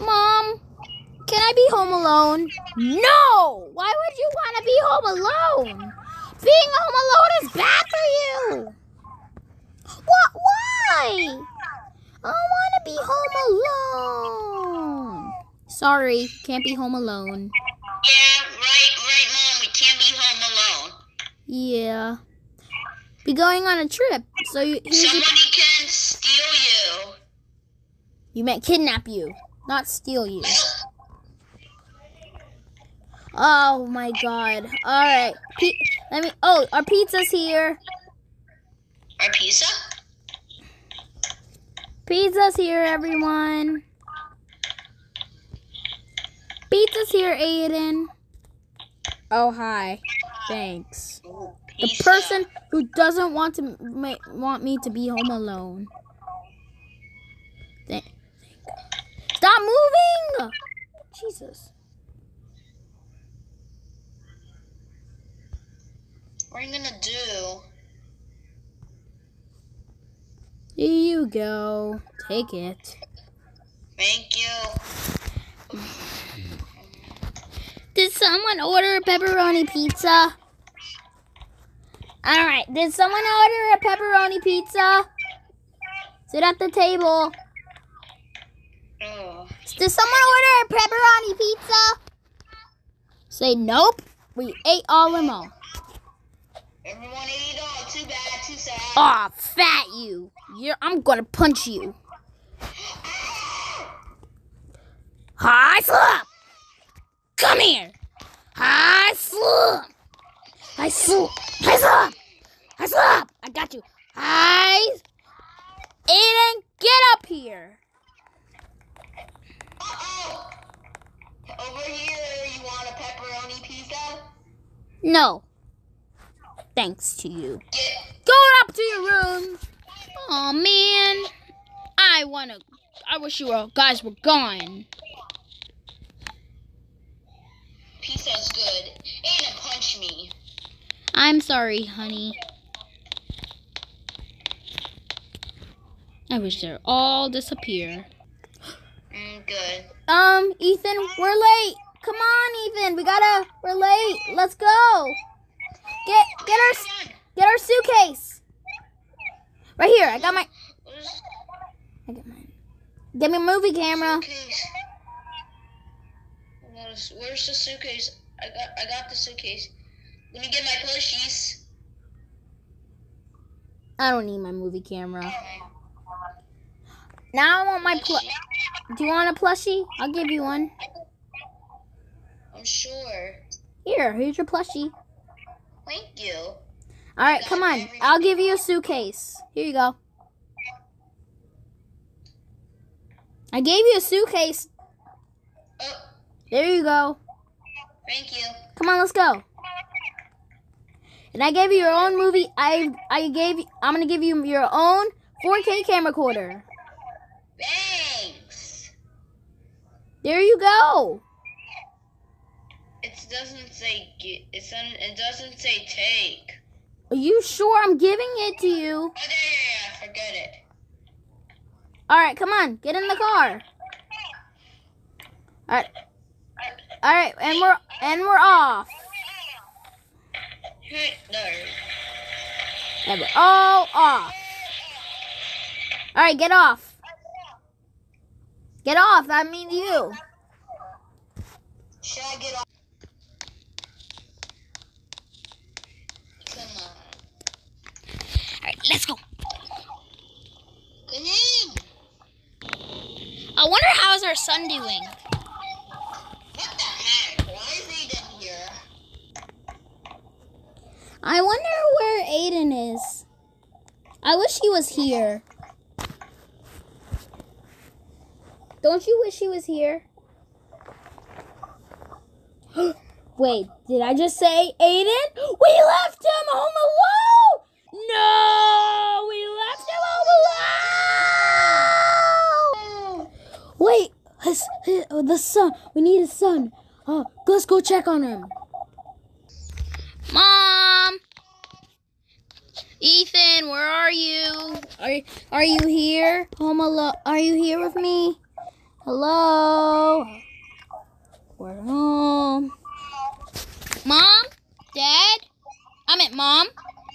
Mom, can I be home alone? No! Why would you want to be home alone? Being home alone is bad for you. What? Why? I want to be home alone. Sorry, can't be home alone. Yeah, right, right, Mom. We can't be home alone. Yeah. Be going on a trip. So you, your- Somebody can steal you. you meant kidnap you, not steal you. Oh my god. All right. P- let me. Oh, our pizza's here. Our pizza? Pizza's here, everyone. Pizza's here, Aiden. Oh hi. Thanks. Ooh, The person who doesn't want to want me to be home alone. God. Stop moving! Jesus. What are you gonna do? Here you go. Take it. Thank you. Did someone order a pepperoni pizza? Alright, did someone order a pepperoni pizza? Sit at the table. Oh. Did someone order a pepperoni pizza? Say nope. We ate all of them all. Everyone ate it all. Too bad. Too sad. Aw, fat you. You're, I'm gonna punch you. Hi, Slump. Come here. Hi, Slump. Hi, Slump. Hi, Slump. Hi, Slump. I got you. Hi. Aiden, get up here. Uh-oh. Over here, you want a pepperoni pizza? No. Thanks to you. Get. Go up to your room. Oh man. I wanna I wish you all guys were gone. Pizza's good. And punch me. I'm sorry, honey. I wish they'd all disappear. Mm, good. Um, Ethan, we're late. Come on, Ethan. We gotta. We're late. Let's go. Get get our get our suitcase. Right here. I got my. I got mine. Get me a movie camera. suitcase? I got a s- Where's the suitcase? I got I got the suitcase. Let me get my plushies. I don't need my movie camera. Now I want my pl- Do you want a plushie? I'll give you one. I'm sure. Here, here's your plushie. Thank you. All right, come on. I'll give you a suitcase. Here you go. I gave you a suitcase. Oh, There you go. thank you. Come on, let's go. And I gave you your own movie. I I gave you. I'm gonna give you your own 4K camera recorder. There you go. It doesn't say get. It's un, It doesn't say take. Are you sure I'm giving it to you? Oh, there, yeah, yeah. Forget it. All right, come on, get in the car. All right, all right, and we're and we're off. And we're all off. All right, get off. Get off. I mean you. Should I get off? Come on. All right, let's go. Come in. I wonder how's our son doing. What the heck? Why is Aiden here? I wonder where Aiden is. I wish he was here. Don't you wish he was here? Wait, did I just say Aiden? We left him home alone! No! We left him home alone! Wait, his, his, oh, the son. We need his son. Oh, let's go check on him. Mom! Ethan, where are you? Are are you here? Home alone? Are you here with me? Hello? Where's mom? Mom? Dad? I'm at mom.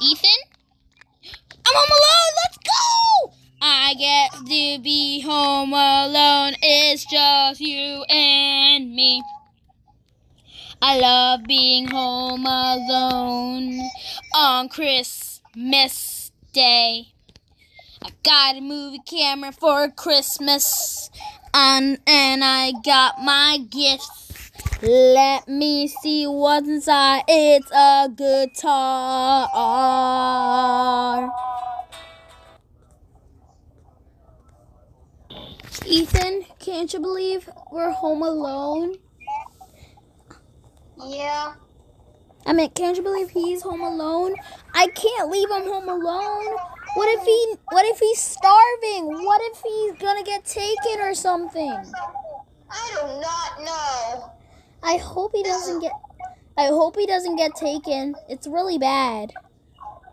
Ethan? I'm home alone. Let's go. I get to be home alone. It's just you and me. I love being home alone on Christmas Day. I got a movie camera for Christmas, and, and I got my gifts. Let me see what's inside. It's a guitar. Ethan, can't you believe we're home alone? Yeah. I mean, can't you believe he's home alone? I can't leave him home alone. What if he what if he's starving? What if he's gonna get taken or something? I do not know. I hope he doesn't get I hope he doesn't get taken. It's really bad.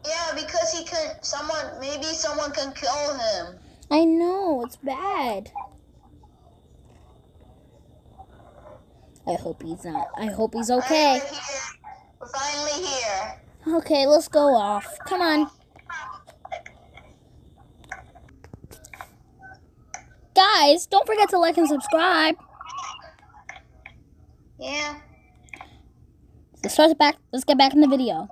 Yeah, because he could Someone, maybe someone can kill him. I know, it's bad. I hope he's not. I hope he's okay. We're here. We're finally here. Okay, let's go off. Come on. Guys, don't forget to like and subscribe. Yeah. Let's start back. Let's get back in the video.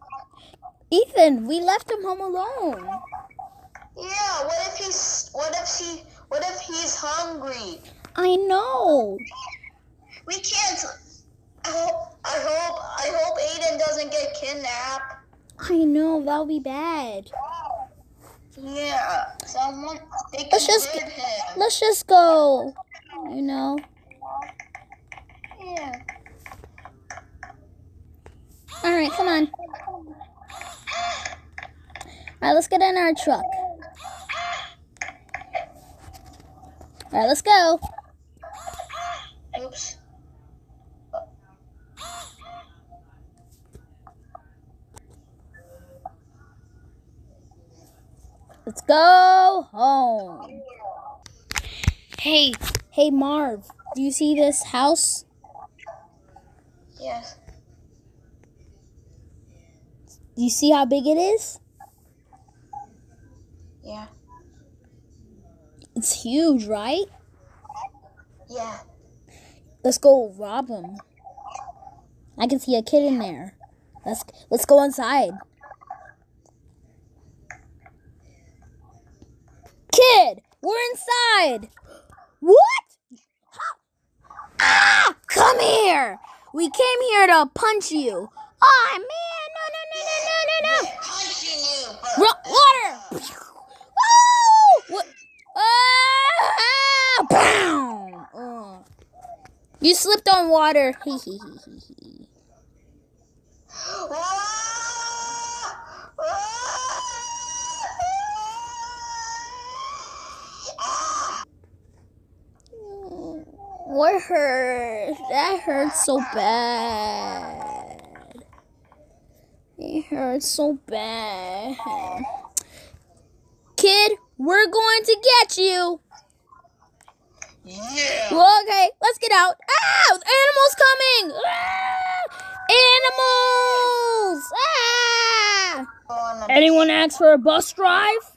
Ethan, we left him home alone. Yeah. What if he's? What if he? What if he's hungry? I know. We can't. I hope. I hope. I hope Aiden doesn't get kidnapped. I know. That'll be bad. Yeah. Someone. Let's just him. Let's just go. You know. Yeah. All right, come on. All right, let's get in our truck. All right, let's go. Oops. Let's go home. Hey, hey Marv, do you see this house? Yes. Do you see how big it is? Yeah. It's huge, right? Yeah. Let's go rob him. I can see a kid in there. Let's let's go inside. Kid, we're inside. What? Ah! Come here. We came here to punch you. Oh man, no no no no no no no. Punching you. water! Woo! What? Ah! Bow! Uh. You slipped on water. Hee hee hee hee hee. What hurt? That hurts so bad. It hurts so bad. Kid, we're going to get you. Yeah. Well, okay, let's get out. Ah! Animals coming! Ah! Animals! Ah! Anyone ask for a bus drive?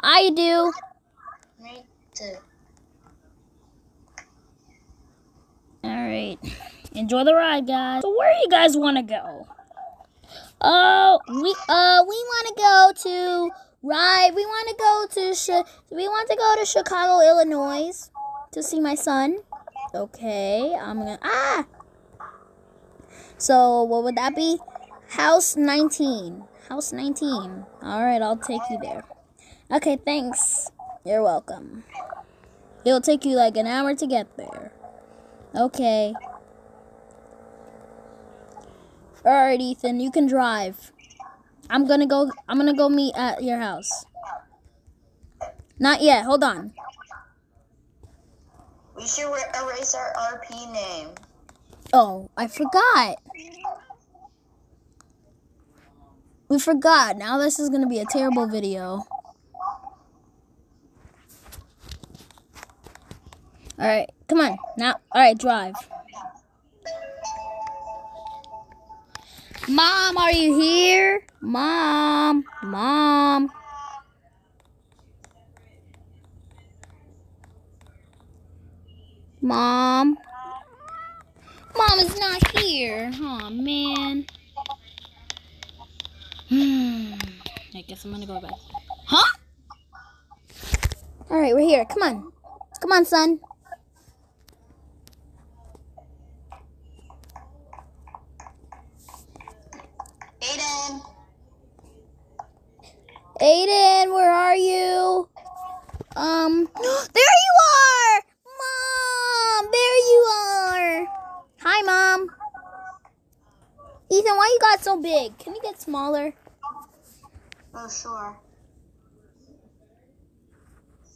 I do. Me too. Right. Enjoy the ride, guys. So where do you guys want to go? Oh, we uh we want to go to ride. We want to go to we want to go to Chicago, Illinois to see my son. Okay, I'm gonna ah. So what would that be? House 19. House 19. All right, I'll take you there. Okay, thanks. You're welcome. It'll take you like an hour to get there. Okay. All right, Ethan, you can drive. I'm gonna go. I'm gonna go meet at your house. Not yet. Hold on. We should erase our RP name. Oh, I forgot. We forgot. Now this is gonna be a terrible video. All right, come on. Now, all right, drive. Mom, are you here? Mom, mom. Mom. Mom is not here. Oh, man. Hmm. I guess I'm gonna go bed. Huh? All right, we're here. Come on. Come on, son. Aiden. Aiden, where are you? Um, there you are! Mom, there you are. Hi, Mom. Ethan, why you got so big? Can you get smaller? Oh, sure.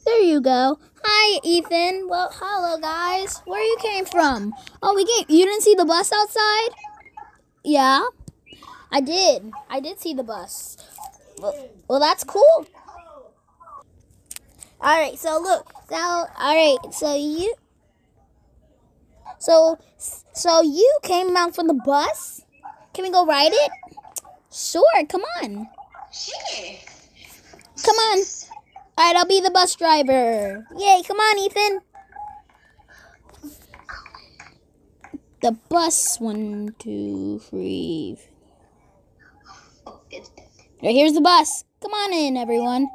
There you go. Hi, Ethan. Well, hello, guys. Where you came from? Oh, we came. You didn't see the bus outside? Yeah, I did. I did see the bus. Well, well that's cool. All right. So look. So all right. So you. So so you came out from the bus? Can we go ride it? Sure. Come on. Sure. Come on. All right, I'll be the bus driver. Yay, come on, Ethan. The bus, one, two, three. Here's the bus. Come on in, everyone.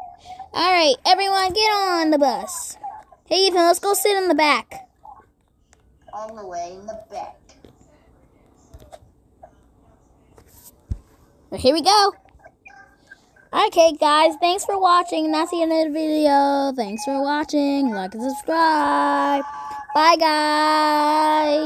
All right, everyone, get on the bus. Hey, Ethan, let's go sit in the back. All the way in the back. Right, here we go. Okay, guys, thanks for watching. And that's the end of the video. Thanks for watching. Like and subscribe. Bye, guys.